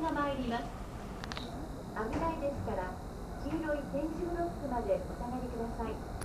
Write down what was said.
が参ります危ないですから黄色い点字ブロックまでお下がりください。